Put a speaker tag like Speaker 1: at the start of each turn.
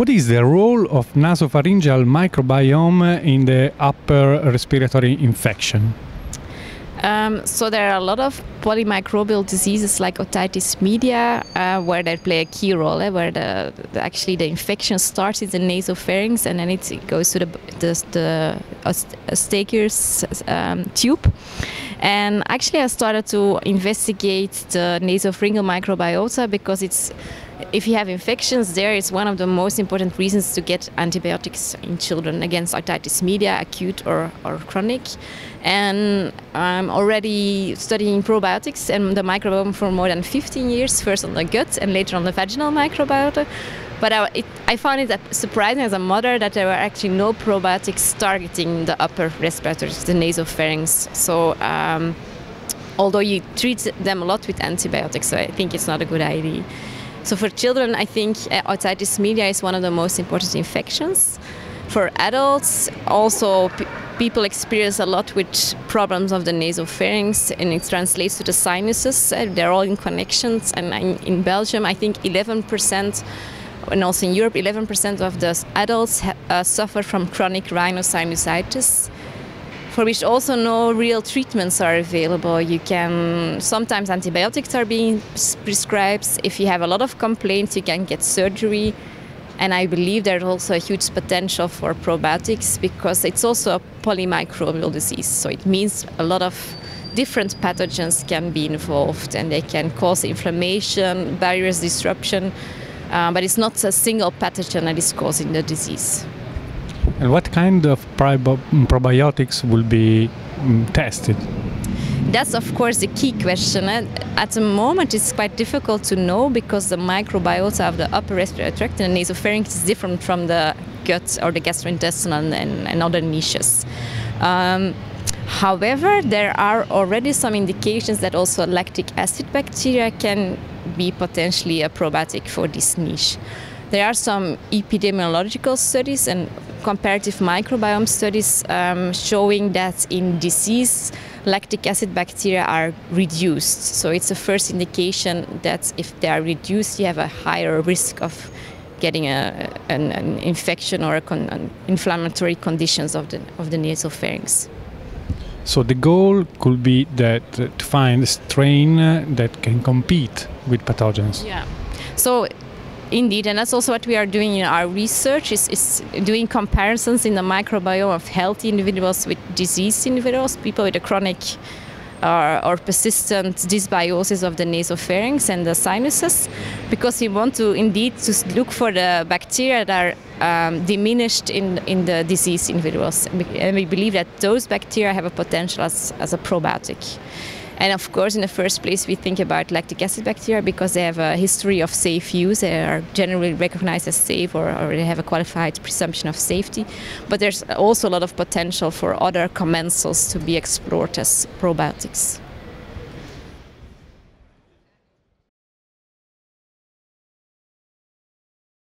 Speaker 1: What is the role of nasopharyngeal microbiome in the upper respiratory infection?
Speaker 2: Um, so there are a lot of polymicrobial diseases like otitis media uh, where they play a key role, eh, where the, the, actually the infection starts in the nasopharynx and then it, goes to the the, the um, tube. And actually, I started to investigate the nasopharyngeal microbiota because it's if you have infections there, it's one of the most important reasons to get antibiotics in children against otitis media, acute or, or chronic. And I'm already studying probiotics and the microbiome for more than 15 years, first on the gut and later on the vaginal microbiota. But I, it, I found it surprising as a mother that there were actually no probiotics targeting the upper respiratory, the nasopharynx. So, um, although you treat them a lot with antibiotics, so I think it's not a good idea. So for children, I think uh, otitis media is one of the most important infections. For adults, also people experience a lot with problems of the nasopharynx, and it translates to the sinuses. Uh, they're all in connections, and in Belgium, I think 11%, and also in Europe, 11% of the adults uh, suffer from chronic rhinosinusitis for which also no real treatments are available. You can sometimes antibiotics are being prescribed. If you have a lot of complaints, you can get surgery. And I believe there's also a huge potential for probiotics because it's also a polymicrobial disease. So it means a lot of different pathogens can be involved and they can cause inflammation, barriers disruption, uh, but it's not a single pathogen that is causing the disease.
Speaker 1: And what kind of probiotics will be um, tested?
Speaker 2: That's of course the key question. At the moment, it's quite difficult to know because the microbiota of the upper respiratory tract and nasopharynx is different from the gut or the gastrointestinal and, and other niches. Um, however, there are already some indications that also lactic acid bacteria can be potentially a probiotic for this niche. There are some epidemiological studies and comparative microbiome studies um, showing that in disease, lactic acid bacteria are reduced. So it's a first indication that if they are reduced, you have a higher risk of getting a, an, an infection or con, an inflammatory conditions of the, of the nasopharynx.
Speaker 1: So the goal could be that uh, to find a strain uh, that can compete with pathogens.
Speaker 2: Yeah. So Indeed, and that's also what we are doing in our research is, is doing comparisons in the microbiome of healthy individuals with diseased individuals, people with a chronic uh, or persistent dysbiosis of the nasopharynx and the sinuses, because we want to indeed to look for the bacteria that are um, diminished in, in the diseased individuals. And we believe that those bacteria have a potential as, as a probiotic. And of course, in the first place, we think about lactic acid bacteria because they have a history of safe use. They are generally recognized as safe or, or they have a qualified presumption of safety. But there's also a lot of potential for other commensals to be explored as probiotics.